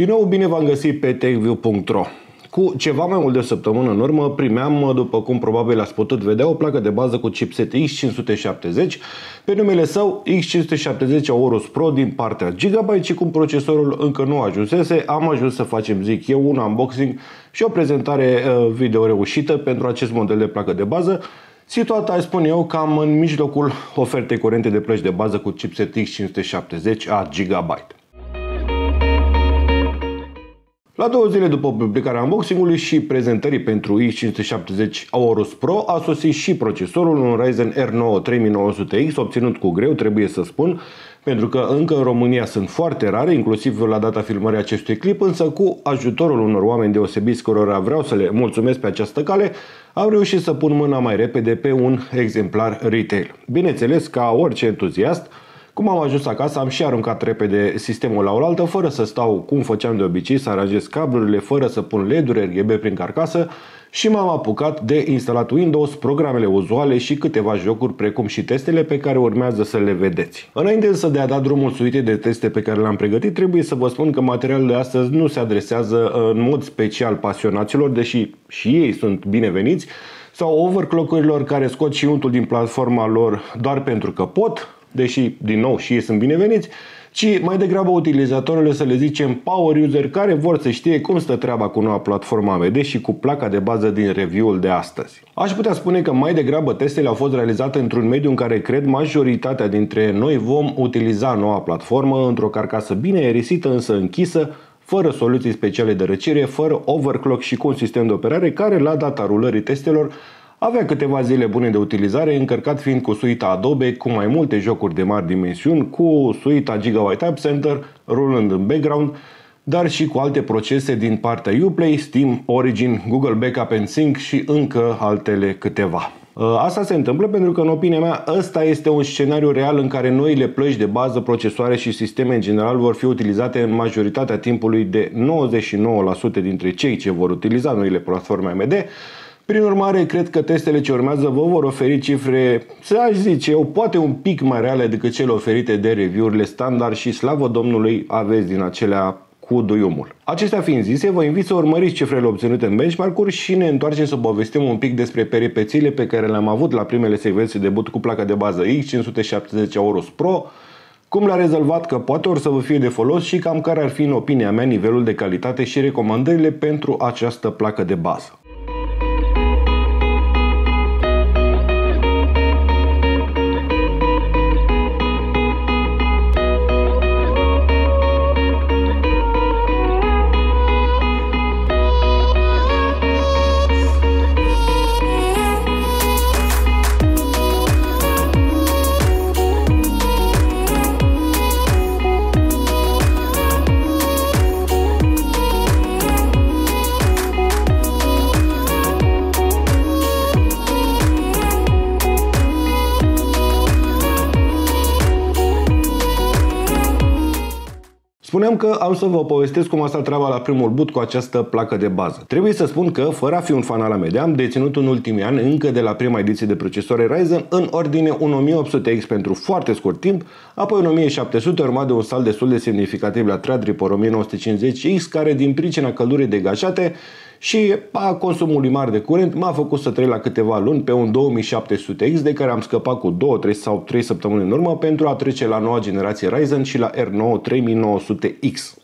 Din nou, bine v-am găsit pe techview.ro. Cu ceva mai mult de o săptămână în urmă primeam, după cum probabil ați putut vedea, o placă de bază cu chipset X570 pe numele său X570 Aorus Pro din partea Gigabyte și cum procesorul încă nu ajunsese, am ajuns să facem, zic eu, un unboxing și o prezentare uh, video reușită pentru acest model de placă de bază situată, aș spune eu, cam în mijlocul ofertei curente de plăci de bază cu chipset X570 a Gigabyte. La două zile după publicarea unboxing-ului și prezentării pentru i570 Aorus Pro a sosit și procesorul, un Ryzen R9 3900X, obținut cu greu, trebuie să spun, pentru că încă în România sunt foarte rare, inclusiv la data filmării acestui clip, însă cu ajutorul unor oameni deosebiți cărora vreau să le mulțumesc pe această cale, am reușit să pun mâna mai repede pe un exemplar retail. Bineînțeles, ca orice entuziast, cum am ajuns acasă, am și aruncat repede sistemul la oaltă, fără să stau cum făceam de obicei, să aranjez cablurile, fără să pun LED-uri RGB prin carcasă și m-am apucat de instalat Windows, programele uzuale și câteva jocuri, precum și testele pe care urmează să le vedeți. Înainte însă de a da drumul suite de teste pe care le-am pregătit, trebuie să vă spun că materialul de astăzi nu se adresează în mod special pasionaților, deși și ei sunt bineveniți, sau overclock-urilor care scot și untul din platforma lor doar pentru că pot, deși din nou și ei sunt bineveniți, ci mai degrabă utilizatorilor să le zicem power user care vor să știe cum stă treaba cu noua platformă AMD și cu placa de bază din review-ul de astăzi. Aș putea spune că mai degrabă testele au fost realizate într-un mediu în care cred majoritatea dintre noi vom utiliza noua platformă într-o carcasă bine aerisită însă închisă, fără soluții speciale de răcire, fără overclock și cu un sistem de operare care la data rulării testelor avea câteva zile bune de utilizare, încărcat fiind cu suita Adobe, cu mai multe jocuri de mari dimensiuni, cu suita Gigabyte App Center, rulând în background, dar și cu alte procese din partea Uplay, Steam, Origin, Google Backup and Sync și încă altele câteva. Ă, asta se întâmplă pentru că, în opinia mea, ăsta este un scenariu real în care noile plăci de bază, procesoare și sisteme în general vor fi utilizate în majoritatea timpului de 99% dintre cei ce vor utiliza noile platforme AMD, prin urmare, cred că testele ce urmează vă vor oferi cifre, să aș zice eu, poate un pic mai reale decât cele oferite de review-urile standard și slavă Domnului aveți din acelea cu duiumul. Acestea fiind zise, vă invit să urmăriți cifrele obținute în benchmark-uri și ne întoarcem să povestim un pic despre peripețiile pe care le-am avut la primele secvențe de but cu placa de bază X570 Aorus Pro, cum l-a rezolvat că poate ori să vă fie de folos și cam care ar fi în opinia mea nivelul de calitate și recomandările pentru această placă de bază. Spuneam că am să vă povestesc cum a stat treaba la primul boot cu această placă de bază. Trebuie să spun că, fără a fi un fan al AMD, am deținut în ultimii ani, încă de la prima ediție de procesoare Ryzen, în ordine un 1800X pentru foarte scurt timp, apoi un 1700 urmat de un salt destul de semnificativ la Threadripper 1950X, care din pricina căldurii degajate și a consumului mare de curent m-a făcut să trec la câteva luni pe un 2700X de care am scăpat cu 2, 3 sau 3 săptămâni în urmă pentru a trece la noua generație Ryzen și la R9 3900X.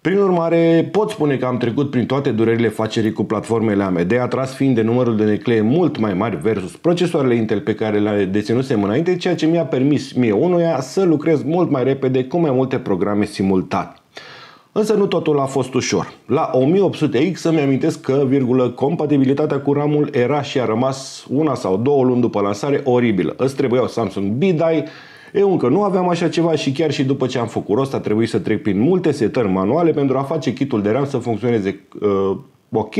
Prin urmare, pot spune că am trecut prin toate durerile facerii cu platformele AMD, atras fiind de numărul de neclee mult mai mari versus procesoarele Intel pe care le deținusem înainte, ceea ce mi-a permis mie unuia să lucrez mult mai repede cu mai multe programe simultan. Însă nu totul a fost ușor. La 1800X să-mi amintesc că, virgulă, compatibilitatea cu RAM-ul era și a rămas una sau două luni după lansare oribilă. Îți trebuiau Samsung B-Die, eu încă nu aveam așa ceva și chiar și după ce am făcut rost a trebuit să trec prin multe setări manuale pentru a face kitul de RAM să funcționeze uh, ok,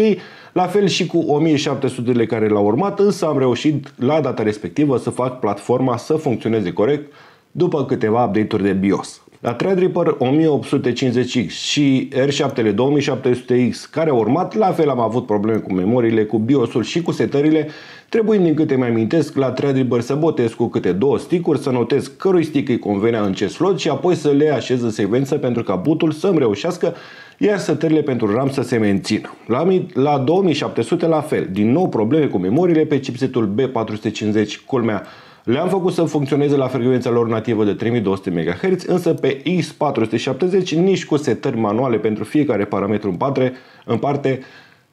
la fel și cu 1700 care l-au urmat, însă am reușit la data respectivă să fac platforma să funcționeze corect după câteva update-uri de BIOS. La Threadripper 1850X și R7-le 2700X care au urmat, la fel am avut probleme cu memoriile, cu BIOS-ul și cu setările, trebuie din câte mai amintesc la Threadripper să botez cu câte două sticuri, să notez cărui stick îi convenea în ce slot și apoi să le așez în secvență pentru ca butul să-mi reușească iar setările pentru RAM să se mențină. La, la 2700 la fel, din nou probleme cu memoriile pe chipsetul B450, culmea le-am făcut să funcționeze la frecvența lor nativă de 3200 MHz, însă pe X470 nici cu setări manuale pentru fiecare parametru în parte, în parte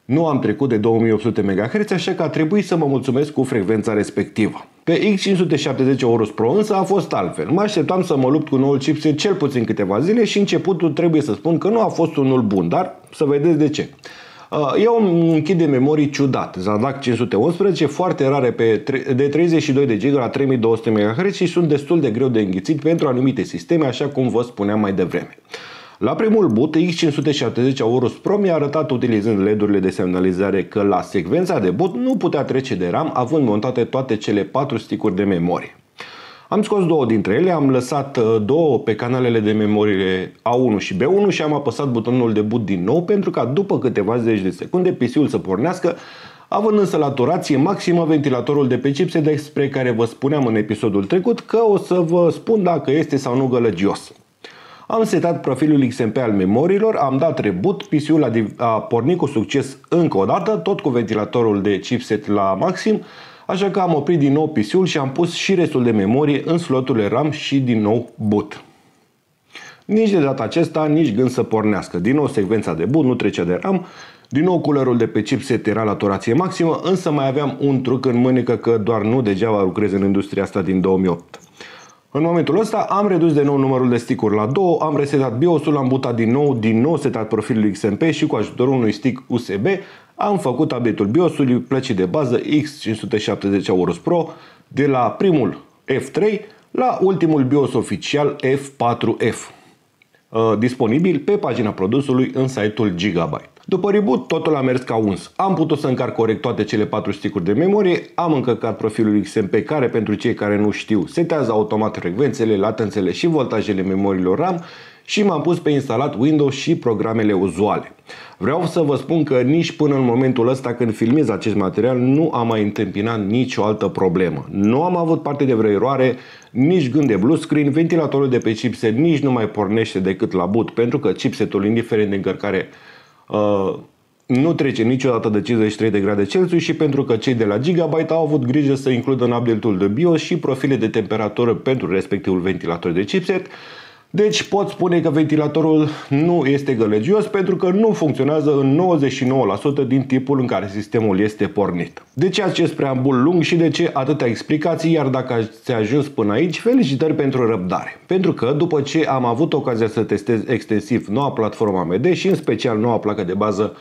nu am trecut de 2800 MHz, așa că a trebuit să mă mulțumesc cu frecvența respectivă. Pe X570 Aorus Pro însă a fost altfel. Mă așteptam să mă lupt cu noul chipset cel puțin câteva zile și începutul trebuie să spun că nu a fost unul bun, dar să vedeți de ce. Uh, e un kit de memorii ciudat, Zadac 511, foarte rare pe, de 32 de GB la 3200 MHz și sunt destul de greu de înghițit pentru anumite sisteme, așa cum vă spuneam mai devreme. La primul boot, X570 Aorus Pro mi-a arătat utilizând LED-urile de semnalizare că la secvența de boot nu putea trece de RAM având montate toate cele patru sticuri de memorie. Am scos două dintre ele, am lăsat uh, două pe canalele de memorie A1 și B1 și am apăsat butonul de boot din nou pentru ca după câteva zeci de secunde PC-ul să pornească, având însă la turație maximă ventilatorul de pe chipset despre care vă spuneam în episodul trecut că o să vă spun dacă este sau nu gălăgios. Am setat profilul XMP al memoriilor, am dat reboot, PC-ul a, a pornit cu succes încă o dată, tot cu ventilatorul de chipset la maxim, așa că am oprit din nou PC-ul și am pus și restul de memorie în sloturile RAM și din nou boot. Nici de data acesta, nici gând să pornească. Din nou secvența de boot nu trecea de RAM, din nou culerul de pe chipset era la torație maximă, însă mai aveam un truc în mânecă că doar nu degeaba lucrez în industria asta din 2008. În momentul ăsta am redus de nou numărul de stick-uri la 2, am resetat BIOS-ul, am butat din nou, din nou setat profilul XMP și cu ajutorul unui stick USB am făcut update-ul BIOS-ului plăcii de bază X570 Aorus Pro de la primul F3 la ultimul BIOS oficial F4F uh, disponibil pe pagina produsului în site-ul Gigabyte. După reboot, totul a mers ca uns. Am putut să încarc corect toate cele patru sticuri de memorie, am încărcat profilul XMP care, pentru cei care nu știu, setează automat frecvențele, latențele și voltajele memoriilor RAM și m-am pus pe instalat Windows și programele uzuale. Vreau să vă spun că nici până în momentul ăsta când filmez acest material nu am mai întâmpinat nicio altă problemă. Nu am avut parte de vreo eroare, nici gând de blue screen, ventilatorul de pe chipset nici nu mai pornește decât la boot pentru că chipsetul, indiferent de încărcare, uh, nu trece niciodată de 53 de grade Celsius și pentru că cei de la Gigabyte au avut grijă să includă în update-ul de BIOS și profile de temperatură pentru respectivul ventilator de chipset, deci pot spune că ventilatorul nu este gălăgios pentru că nu funcționează în 99% din tipul în care sistemul este pornit. De ce acest preambul lung și de ce atâtea explicații, iar dacă ați ajuns până aici, felicitări pentru răbdare. Pentru că după ce am avut ocazia să testez extensiv noua platformă AMD și în special noua placă de bază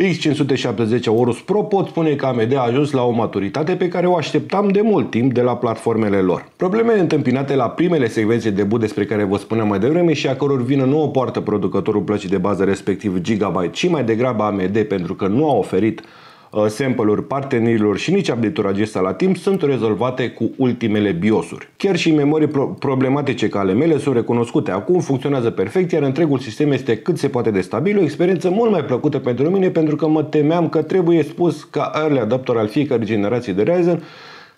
X570 Aorus Pro pot spune că AMD a ajuns la o maturitate pe care o așteptam de mult timp de la platformele lor. Problemele întâmpinate la primele secvențe de boot despre care vă spuneam mai devreme și a căror vină nu o poartă producătorul plăcii de bază respectiv Gigabyte, ci mai degrabă AMD pentru că nu a oferit Uh, sample-uri partenerilor și nici update-uri acesta la timp sunt rezolvate cu ultimele BIOS-uri. Chiar și memorii pro- problematice ca ale mele sunt recunoscute acum, funcționează perfect, iar întregul sistem este cât se poate de stabil, o experiență mult mai plăcută pentru mine pentru că mă temeam că trebuie spus ca early adapter al fiecare generație de Ryzen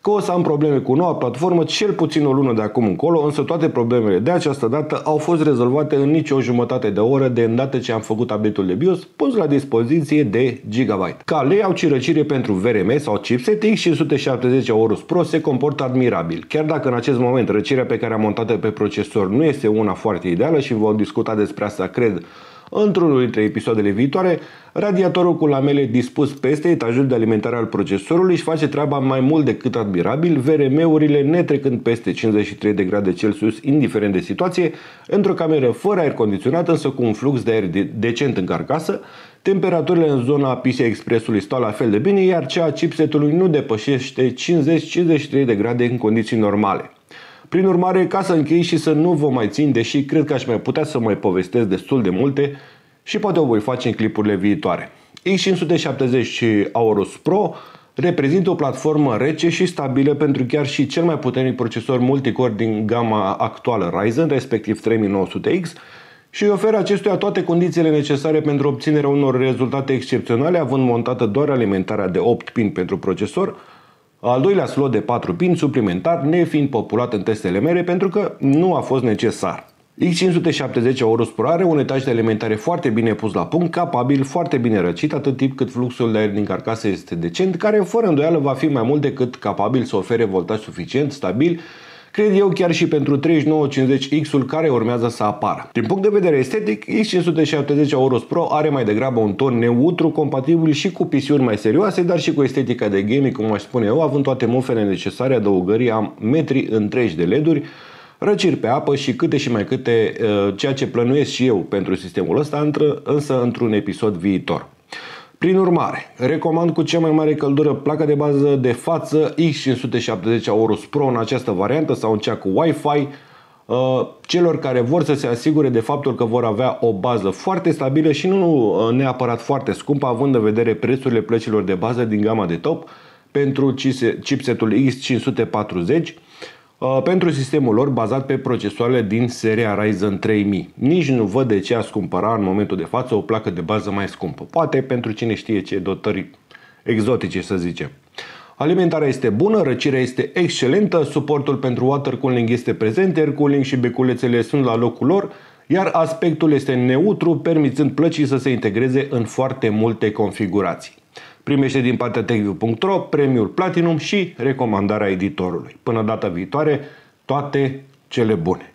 că o să am probleme cu noua platformă cel puțin o lună de acum încolo, însă toate problemele de această dată au fost rezolvate în nici o jumătate de oră de îndată ce am făcut update-ul de BIOS pus la dispoziție de Gigabyte. Ca layout și răcire pentru VRM sau chipset X570 Aorus Pro se comportă admirabil. Chiar dacă în acest moment răcirea pe care am montat-o pe procesor nu este una foarte ideală și vom discuta despre asta, cred, Într-unul dintre episoadele viitoare, radiatorul cu lamele dispus peste etajul de alimentare al procesorului își face treaba mai mult decât admirabil, VRM-urile netrecând peste 53 de grade Celsius, indiferent de situație, într-o cameră fără aer condiționat, însă cu un flux de aer decent în carcasă, Temperaturile în zona PCI Expressului stau la fel de bine, iar cea a chipsetului nu depășește 50-53 de grade în condiții normale. Prin urmare, ca să închei și să nu vă mai țin, deși cred că aș mai putea să mai povestesc destul de multe și poate o voi face în clipurile viitoare. X570 Aorus Pro reprezintă o platformă rece și stabilă pentru chiar și cel mai puternic procesor multicore din gama actuală Ryzen, respectiv 3900X, și îi oferă acestuia toate condițiile necesare pentru obținerea unor rezultate excepționale, având montată doar alimentarea de 8 pin pentru procesor, al doilea slot de 4 pin suplimentar, nefiind populat în testele mele pentru că nu a fost necesar. X570 Aorus Pro are un etaj de alimentare foarte bine pus la punct, capabil, foarte bine răcit, atât timp cât fluxul de aer din carcasă este decent, care fără îndoială va fi mai mult decât capabil să ofere voltaj suficient, stabil, cred eu chiar și pentru 3950X-ul care urmează să apară. Din punct de vedere estetic, X570 Aorus Pro are mai degrabă un ton neutru, compatibil și cu pisiuni mai serioase, dar și cu estetica de gaming, cum aș spune eu, având toate mufele necesare adăugării a metri întregi de LED-uri, răciri pe apă și câte și mai câte uh, ceea ce plănuiesc și eu pentru sistemul ăsta, însă într-un episod viitor. Prin urmare, recomand cu cea mai mare căldură placa de bază de față X570 Aorus Pro în această variantă sau în cea cu Wi-Fi uh, celor care vor să se asigure de faptul că vor avea o bază foarte stabilă și nu uh, neapărat foarte scumpă, având în vedere prețurile plăcilor de bază din gama de top pentru chipsetul X540 Uh, pentru sistemul lor bazat pe procesoarele din seria Ryzen 3000. Nici nu văd de ce a cumpăra în momentul de față o placă de bază mai scumpă. Poate pentru cine știe ce dotări exotice să zicem. Alimentarea este bună, răcirea este excelentă, suportul pentru water cooling este prezent, air cooling și beculețele sunt la locul lor, iar aspectul este neutru, permițând plăcii să se integreze în foarte multe configurații. Primește din partea techview.ro premiul Platinum și recomandarea editorului. Până data viitoare, toate cele bune!